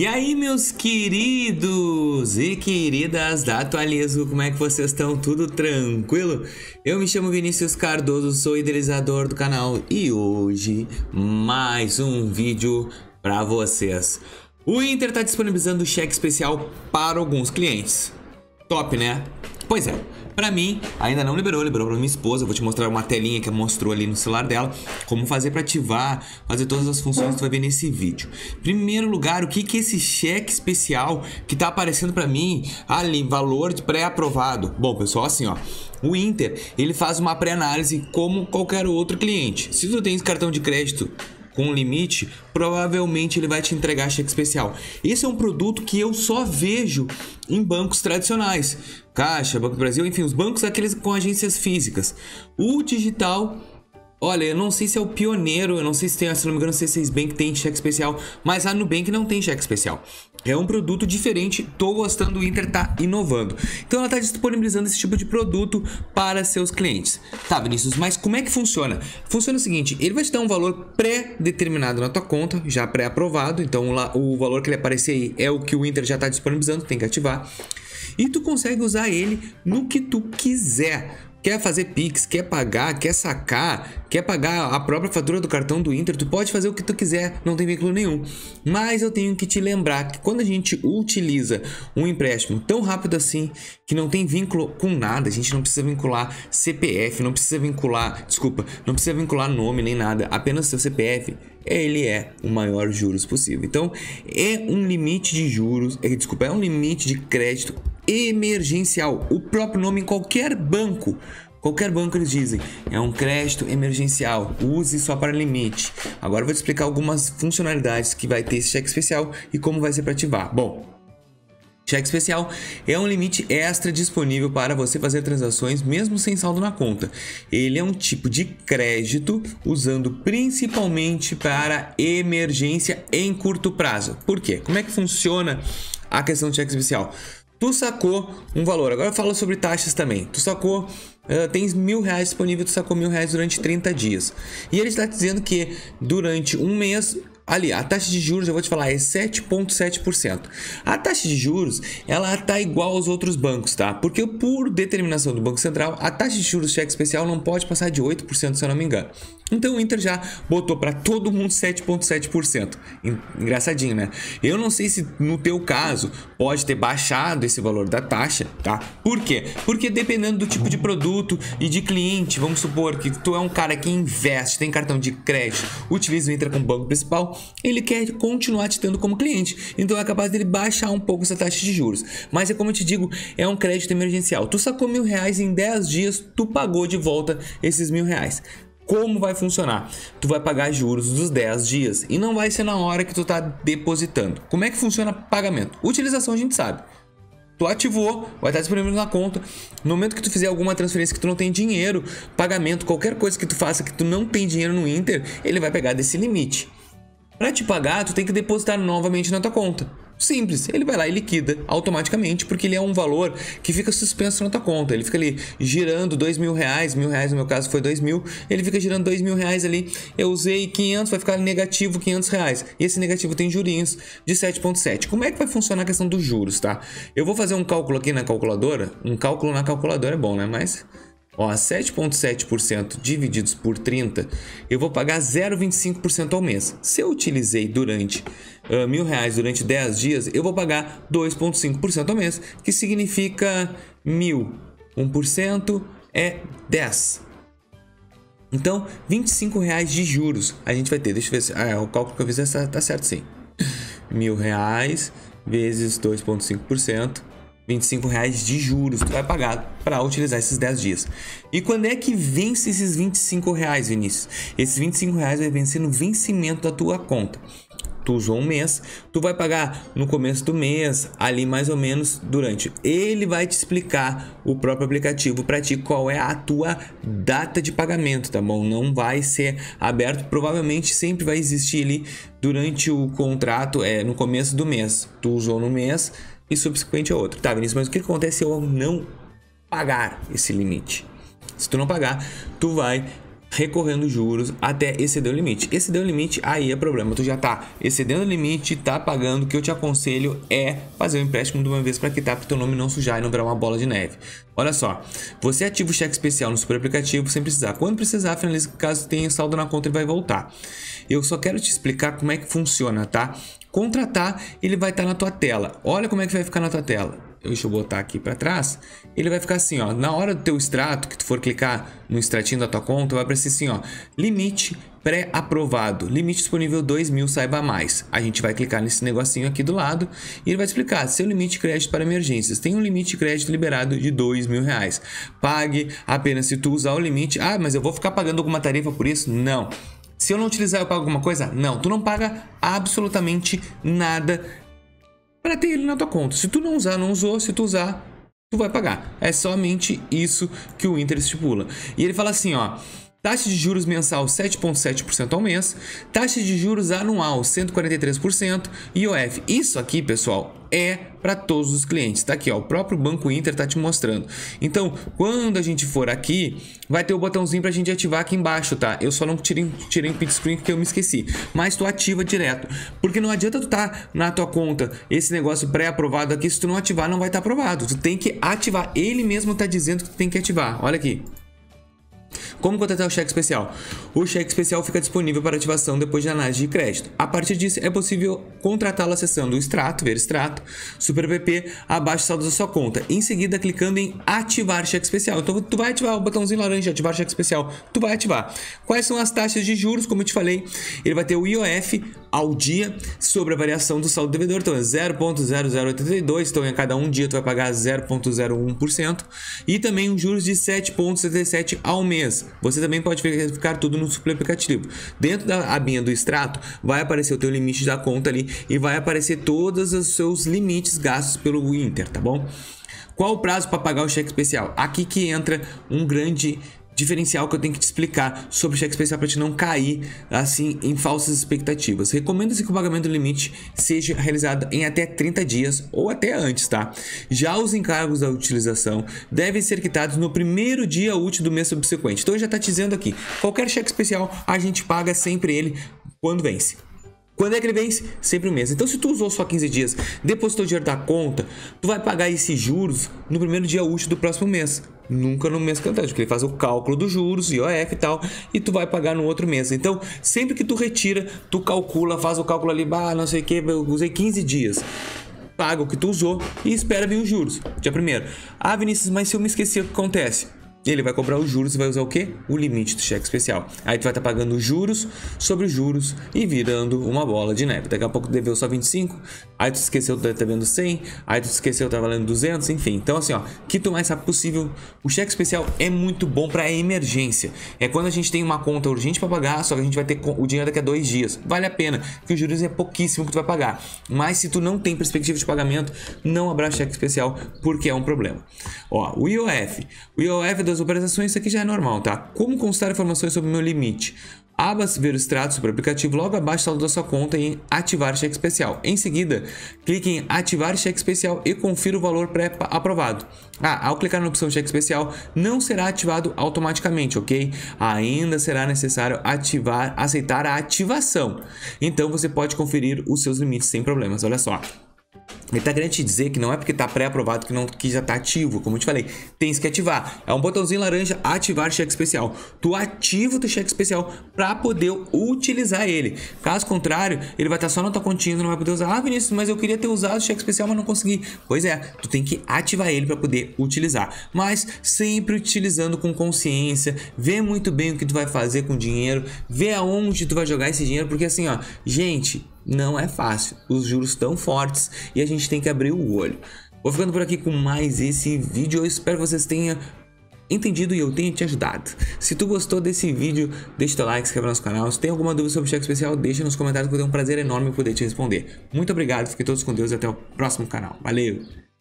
E aí, meus queridos e queridas da Atualizo, como é que vocês estão? Tudo tranquilo? Eu me chamo Vinícius Cardoso, sou idealizador do canal e hoje mais um vídeo para vocês. O Inter está disponibilizando cheque especial para alguns clientes. Top, né? Pois é, Pra mim, ainda não liberou, liberou pra minha esposa. Vou te mostrar uma telinha que mostrou ali no celular dela. Como fazer para ativar, fazer todas as funções que tu vai ver nesse vídeo. Primeiro lugar, o que que esse cheque especial que tá aparecendo para mim ali, valor de pré-aprovado? Bom, pessoal, assim, ó. O Inter, ele faz uma pré-análise como qualquer outro cliente. Se tu tens cartão de crédito com limite, provavelmente ele vai te entregar cheque especial. Esse é um produto que eu só vejo em bancos tradicionais. Caixa, Banco do Brasil, enfim, os bancos aqueles com agências físicas. O digital Olha, eu não sei se é o pioneiro, eu não sei se tem, se não me engano, se vocês Bank tem cheque especial, mas a Nubank não tem cheque especial. É um produto diferente, tô gostando, o Inter tá inovando. Então ela tá disponibilizando esse tipo de produto para seus clientes. Tá, Vinícius, mas como é que funciona? Funciona o seguinte, ele vai te dar um valor pré-determinado na tua conta, já pré-aprovado, então o valor que ele aparecer aí é o que o Inter já tá disponibilizando, tem que ativar. E tu consegue usar ele no que tu quiser. Quer fazer Pix, quer pagar, quer sacar, quer pagar a própria fatura do cartão do Inter, tu pode fazer o que tu quiser, não tem vínculo nenhum. Mas eu tenho que te lembrar que quando a gente utiliza um empréstimo tão rápido assim, que não tem vínculo com nada, a gente não precisa vincular CPF, não precisa vincular, desculpa, não precisa vincular nome nem nada, apenas seu CPF, ele é o maior juros possível. Então, é um limite de juros, é, desculpa, é um limite de crédito emergencial. O próprio nome em qualquer banco Qualquer banco eles dizem, é um crédito emergencial, use só para limite. Agora eu vou te explicar algumas funcionalidades que vai ter esse cheque especial e como vai ser para ativar. Bom, Cheque especial é um limite extra disponível para você fazer transações mesmo sem saldo na conta. Ele é um tipo de crédito usando principalmente para emergência em curto prazo. Por quê? Como é que funciona a questão do cheque especial? Tu sacou um valor. Agora eu falo sobre taxas também. Tu sacou, uh, tens mil reais disponível, tu sacou mil reais durante 30 dias. E ele está dizendo que durante um mês Ali, a taxa de juros, eu vou te falar, é 7,7%. A taxa de juros, ela tá igual aos outros bancos, tá? Porque por determinação do Banco Central, a taxa de juros cheque especial não pode passar de 8%, se eu não me engano. Então o Inter já botou para todo mundo 7,7%. Engraçadinho, né? Eu não sei se no teu caso pode ter baixado esse valor da taxa, tá? Por quê? Porque dependendo do tipo de produto e de cliente, vamos supor que tu é um cara que investe, tem cartão de crédito, utiliza o Inter como banco principal, ele quer continuar te tendo como cliente. Então é capaz dele baixar um pouco essa taxa de juros. Mas é como eu te digo, é um crédito emergencial. Tu sacou mil reais em 10 dias, tu pagou de volta esses mil reais. Como vai funcionar? Tu vai pagar juros dos 10 dias e não vai ser na hora que tu tá depositando. Como é que funciona pagamento? Utilização a gente sabe. Tu ativou, vai estar disponível na conta. No momento que tu fizer alguma transferência que tu não tem dinheiro, pagamento, qualquer coisa que tu faça que tu não tem dinheiro no Inter, ele vai pegar desse limite. Para te pagar, tu tem que depositar novamente na tua conta. Simples, ele vai lá e liquida automaticamente, porque ele é um valor que fica suspenso na tua conta. Ele fica ali girando dois mil reais, mil reais no meu caso foi dois mil, ele fica girando dois mil reais ali. Eu usei 500, vai ficar negativo 500 reais. E esse negativo tem jurinhos de 7,7. Como é que vai funcionar a questão dos juros, tá? Eu vou fazer um cálculo aqui na calculadora. Um cálculo na calculadora é bom, né? Mas Ó, 7,7% divididos por 30, eu vou pagar 0,25% ao mês. Se eu utilizei durante uh, mil reais durante 10 dias, eu vou pagar 2,5% ao mês, que significa mil. 1% é 10. Então, 25 reais de juros a gente vai ter. Deixa eu ver se ah, o cálculo que eu fiz está tá certo sim. Mil reais vezes 2,5% 25 reais de juros tu vai pagar para utilizar esses 10 dias. E quando é que vence esses 25 reais, Vinícius? Esses 25 reais vai vencer no vencimento da tua conta. Tu usou um mês, tu vai pagar no começo do mês, ali mais ou menos durante. Ele vai te explicar o próprio aplicativo para ti qual é a tua data de pagamento, tá bom? Não vai ser aberto, provavelmente sempre vai existir ali durante o contrato, é no começo do mês. Tu usou no mês, e subsequente a outro. Tá, Vinícius, mas o que acontece se eu não pagar esse limite? Se tu não pagar, tu vai recorrendo juros até exceder o limite. Exceder o limite, aí é problema. Tu já tá excedendo o limite, tá pagando. O que eu te aconselho é fazer o empréstimo de uma vez para quitar para teu nome não sujar e não virar uma bola de neve. Olha só, você ativa o cheque especial no super aplicativo sem precisar. Quando precisar, finaliza caso tenha saldo na conta, ele vai voltar. Eu só quero te explicar como é que funciona, tá? Contratar, ele vai estar tá na tua tela. Olha como é que vai ficar na tua tela deixa eu botar aqui para trás, ele vai ficar assim, ó, na hora do teu extrato, que tu for clicar no extratinho da tua conta, vai aparecer assim, ó, limite pré-aprovado, limite disponível 2 mil, saiba mais. A gente vai clicar nesse negocinho aqui do lado e ele vai explicar, seu limite de crédito para emergências, tem um limite de crédito liberado de 2 mil reais. Pague apenas se tu usar o limite, ah, mas eu vou ficar pagando alguma tarifa por isso? Não. Se eu não utilizar, eu pago alguma coisa? Não, tu não paga absolutamente nada para ter ele na tua conta. Se tu não usar, não usou. Se tu usar, tu vai pagar. É somente isso que o Inter estipula. E ele fala assim, ó. Taxa de juros mensal 7,7% ao mês, taxa de juros anual 143%, IOF. Isso aqui, pessoal, é para todos os clientes. Tá aqui, ó, o próprio Banco Inter tá te mostrando. Então, quando a gente for aqui, vai ter o botãozinho para a gente ativar aqui embaixo, tá? Eu só não tirei, tirei um print screen porque eu me esqueci. Mas tu ativa direto. Porque não adianta tu tá na tua conta esse negócio pré-aprovado aqui, se tu não ativar, não vai estar tá aprovado. Tu tem que ativar. Ele mesmo tá dizendo que tu tem que ativar. Olha aqui. Como contratar o cheque especial? O cheque especial fica disponível para ativação depois de análise de crédito. A partir disso, é possível contratá-lo acessando o extrato, ver extrato, Super PP, abaixo saldo da sua conta. Em seguida, clicando em ativar cheque especial. Então, tu vai ativar o botãozinho laranja, ativar cheque especial. Tu vai ativar. Quais são as taxas de juros? Como eu te falei, ele vai ter o IOF ao dia sobre a variação do saldo devedor. Então, é 0.0082. Então, em cada um dia, tu vai pagar 0.01%. E também os juros de 7.77 ao mês. Você também pode verificar tudo no Supli aplicativo. Dentro da abinha do extrato, vai aparecer o teu limite da conta ali e vai aparecer todos os seus limites gastos pelo Inter, tá bom? Qual o prazo para pagar o cheque especial? Aqui que entra um grande diferencial que eu tenho que te explicar sobre o cheque especial para te não cair assim em falsas expectativas. Recomenda-se que o pagamento limite seja realizado em até 30 dias ou até antes, tá? Já os encargos da utilização devem ser quitados no primeiro dia útil do mês subsequente. Então já está te dizendo aqui, qualquer cheque especial a gente paga sempre ele quando vence. Quando é que ele vence? Sempre o mês. Então, se tu usou só 15 dias, depositou o dinheiro da conta, tu vai pagar esses juros no primeiro dia útil do próximo mês. Nunca no mês cantante, porque ele faz o cálculo dos juros, IOF e tal, e tu vai pagar no outro mês. Então, sempre que tu retira, tu calcula, faz o cálculo ali, bah, não sei o que, eu usei 15 dias paga o que tu usou e espera vir os juros. Dia primeiro. Ah, Vinícius, mas se eu me esquecer, o que acontece? Ele vai cobrar os juros e vai usar o quê? O limite do cheque especial. Aí tu vai estar tá pagando juros sobre juros e virando uma bola de neve. Daqui a pouco tu deveu só 25, aí tu esqueceu que tá vendo 100, aí tu esqueceu que tá valendo 200, enfim. Então assim, ó, que tu mais rápido possível. O cheque especial é muito bom para emergência. É quando a gente tem uma conta urgente para pagar, só que a gente vai ter o dinheiro daqui a dois dias. Vale a pena, porque os juros é pouquíssimo que tu vai pagar. Mas se tu não tem perspectiva de pagamento, não abraça cheque especial, porque é um problema. Ó, o IOF. O IOF é das operações, isso aqui já é normal, tá? Como constar informações sobre o meu limite? Abas ver o extrato sobre o aplicativo logo abaixo da sua conta em ativar cheque especial. Em seguida, clique em ativar cheque especial e confira o valor pré-aprovado. Ah, ao clicar na opção cheque especial, não será ativado automaticamente, ok? Ainda será necessário ativar, aceitar a ativação. Então você pode conferir os seus limites sem problemas. Olha só. Ele está querendo te dizer que não é porque está pré-aprovado que, não, que já está ativo, como eu te falei. Tem que ativar. É um botãozinho laranja, ativar cheque especial. Tu ativa o teu cheque especial para poder utilizar ele. Caso contrário, ele vai estar tá só na tua continha, não vai poder usar. Ah, Vinícius, mas eu queria ter usado o cheque especial, mas não consegui. Pois é, tu tem que ativar ele para poder utilizar. Mas sempre utilizando com consciência, vê muito bem o que tu vai fazer com o dinheiro, vê aonde tu vai jogar esse dinheiro, porque assim, ó, gente, não é fácil. Os juros estão fortes e a gente tem que abrir o olho. Vou ficando por aqui com mais esse vídeo. Eu espero que vocês tenham entendido e eu tenha te ajudado. Se tu gostou desse vídeo, deixa teu like, se inscreve no nosso canal. Se tem alguma dúvida sobre o cheque especial, deixa nos comentários que eu tenho um prazer enorme poder te responder. Muito obrigado, fiquem todos com Deus e até o próximo canal. Valeu!